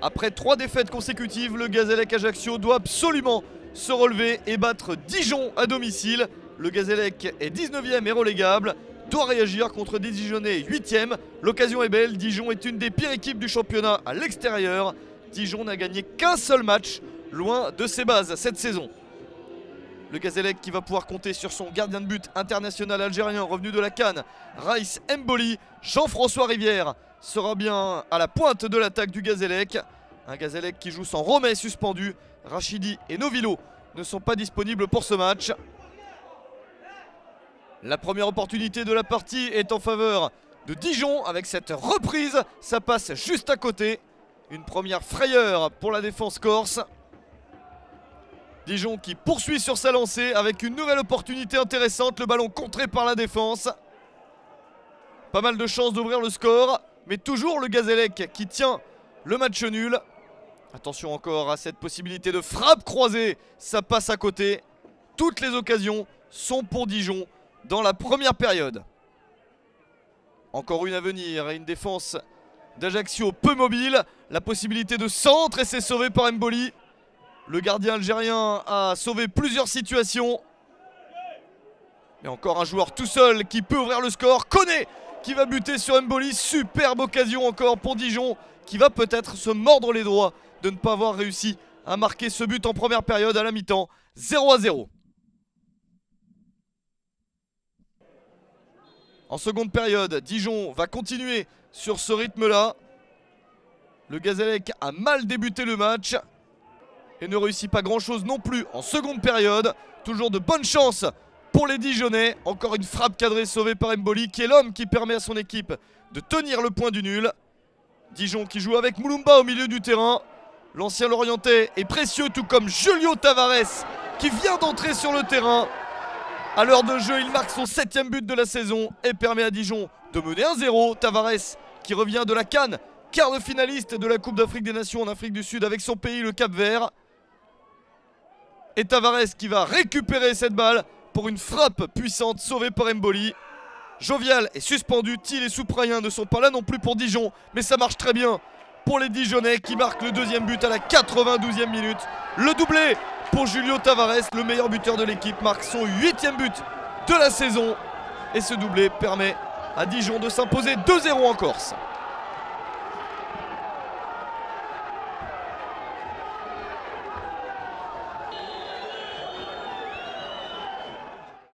Après trois défaites consécutives, le Gazélec Ajaccio doit absolument se relever et battre Dijon à domicile. Le Gazélec est 19ème et relégable, doit réagir contre des Dijonais 8ème. L'occasion est belle, Dijon est une des pires équipes du championnat à l'extérieur. Dijon n'a gagné qu'un seul match, loin de ses bases cette saison. Le Gazélec qui va pouvoir compter sur son gardien de but international algérien revenu de la Cannes, Raïs Mboli. Jean-François Rivière sera bien à la pointe de l'attaque du Gazélec. Un Gazélec qui joue sans Romet suspendu. Rachidi et Novilo ne sont pas disponibles pour ce match. La première opportunité de la partie est en faveur de Dijon avec cette reprise. Ça passe juste à côté. Une première frayeur pour la défense corse. Dijon qui poursuit sur sa lancée avec une nouvelle opportunité intéressante. Le ballon contré par la défense. Pas mal de chances d'ouvrir le score. Mais toujours le Gazélec qui tient le match nul. Attention encore à cette possibilité de frappe croisée. Ça passe à côté. Toutes les occasions sont pour Dijon dans la première période. Encore une à venir et une défense d'Ajaccio peu mobile. La possibilité de centre et c'est sauvé par Mboli. Le gardien algérien a sauvé plusieurs situations. Et encore un joueur tout seul qui peut ouvrir le score. Koné qui va buter sur Mboli. Superbe occasion encore pour Dijon qui va peut-être se mordre les doigts de ne pas avoir réussi à marquer ce but en première période à la mi-temps. 0 à 0. En seconde période, Dijon va continuer sur ce rythme-là. Le Gazélec a mal débuté le match et ne réussit pas grand-chose non plus en seconde période. Toujours de bonnes chances pour les Dijonais. Encore une frappe cadrée sauvée par Mboli, qui est l'homme qui permet à son équipe de tenir le point du nul. Dijon qui joue avec Moulumba au milieu du terrain. L'ancien Lorientais est précieux, tout comme Julio Tavares, qui vient d'entrer sur le terrain. À l'heure de jeu, il marque son septième but de la saison et permet à Dijon de mener 1-0. Tavares qui revient de la Cannes, quart de finaliste de la Coupe d'Afrique des Nations en Afrique du Sud avec son pays, le Cap Vert. Et Tavares qui va récupérer cette balle pour une frappe puissante sauvée par Mboli. Jovial est suspendu, Thiel et Souprayen ne sont pas là non plus pour Dijon, mais ça marche très bien pour les Dijonais qui marquent le deuxième but à la 92e minute. Le doublé pour Julio Tavares, le meilleur buteur de l'équipe, marque son huitième but de la saison. Et ce doublé permet à Dijon de s'imposer 2-0 en Corse.